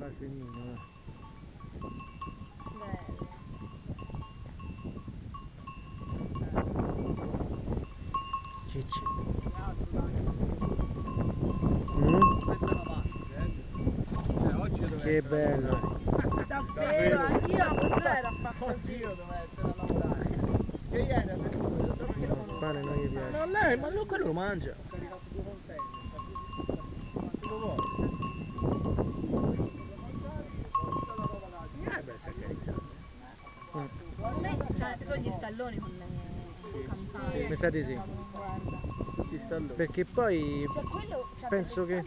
far finire. eh. C'è? Mm? Che essere bello. Davvero, anch'io la a far Oggi così. io devo essere a lavorare. Che ieri ha detto non gli piace. Non lei, ma lui quello lo mangia. Secondo me cioè, sono gli stalloni con le campane. Mi sa di sì. Guarda. Ti sta lì. Perché poi Cioè Penso che-